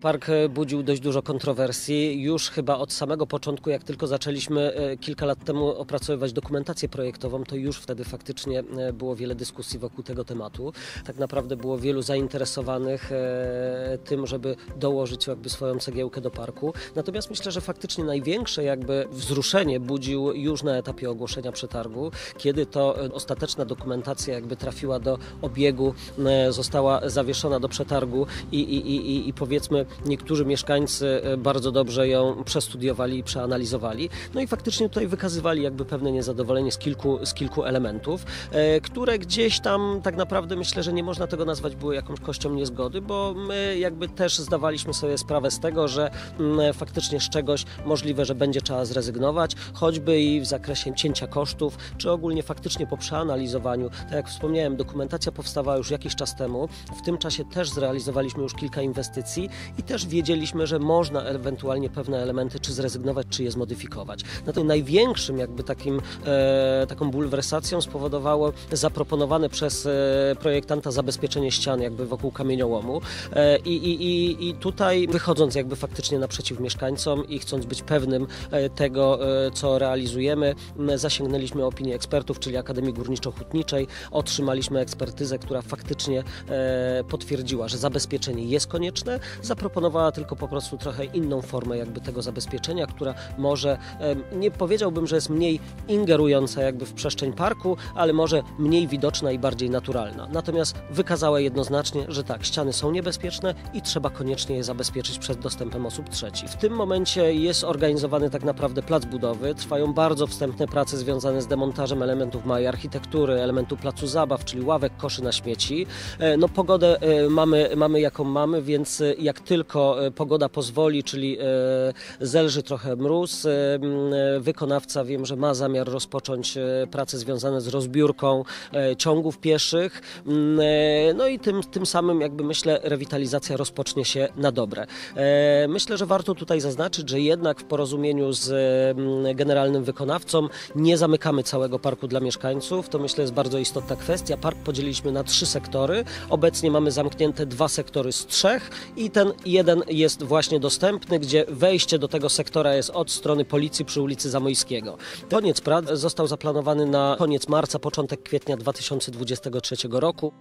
Park e, budził dość dużo kontrowersji. Już chyba od samego początku, jak tylko zaczęliśmy e, kilka lat temu opracowywać dokumentację projektową, to już wtedy faktycznie e, było wiele dyskusji wokół tego tematu. Tak naprawdę było wielu zainteresowanych tym, żeby dołożyć jakby swoją cegiełkę do parku. Natomiast myślę, że faktycznie największe jakby wzruszenie budził już na etapie ogłoszenia przetargu, kiedy to ostateczna dokumentacja jakby trafiła do obiegu, została zawieszona do przetargu i, i, i, i powiedzmy niektórzy mieszkańcy e, bardzo dobrze ją przestudiowali i przeanalizowali. No i faktycznie tutaj wykazywali jakby pewne niezadowolenie z kilku, z kilku elementów, e, które gdzieś tam tak naprawdę myślę, że nie można tego nazwać były jakąś kością niezgody, bo my jakby też zdawaliśmy sobie sprawę z tego, że mm, faktycznie z czegoś możliwe, że będzie trzeba zrezygnować, choćby i w zakresie cięcia kosztów, czy ogólnie faktycznie po przeanalizowaniu. Tak jak wspomniałem, dokumentacja powstawała już jakiś czas temu. W tym czasie też zrealizowaliśmy już kilka inwestycji i też wiedzieliśmy, że można ewentualnie pewne elementy czy zrezygnować, czy je zmodyfikować. Natomiast największym jakby takim, e, taką bulwersacją spowodowało zaproponowane przez e, projektanta zabezpieczenie ścian jakby wokół kamieniołomu. E, i, i, i tutaj wychodząc jakby faktycznie naprzeciw mieszkańcom i chcąc być pewnym e, tego, e, co realizujemy, zasięgnęliśmy opinię ekspertów, czyli Akademii Górniczo-Hutniczej, otrzymaliśmy ekspertyzę, która faktycznie e, potwierdziła, że zabezpieczenie jest konieczne, zaproponowała tylko po prostu trochę inną formę jakby tego zabezpieczenia, która może, nie powiedziałbym, że jest mniej ingerująca jakby w przestrzeń parku, ale może mniej widoczna i bardziej naturalna. Natomiast wykazała jednoznacznie, że tak, ściany są niebezpieczne i trzeba koniecznie je zabezpieczyć przed dostępem osób trzecich. W tym momencie jest organizowany tak naprawdę plac budowy, trwają bardzo wstępne prace związane z demontażem elementów małej architektury, elementu placu zabaw, czyli ławek, koszy na śmieci. E, no pogodę e, mamy, mamy jaką mamy, więc e, jak tylko e, pogoda pozwoli, czyli e, zelży trochę mróz. E, wykonawca wiem, że ma zamiar rozpocząć prace związane z rozbiórką ciągów pieszych. No i tym, tym samym jakby myślę rewitalizacja rozpocznie się na dobre. Myślę, że warto tutaj zaznaczyć, że jednak w porozumieniu z generalnym wykonawcą nie zamykamy całego parku dla mieszkańców. To myślę jest bardzo istotna kwestia. Park podzieliliśmy na trzy sektory. Obecnie mamy zamknięte dwa sektory z trzech i ten jeden jest właśnie dostępny, gdzie wejście do tego sektora jest od strony policji przy ulicy Zamojskiego. Koniec prac został zaplanowany na koniec marca, początek kwietnia 2023 roku.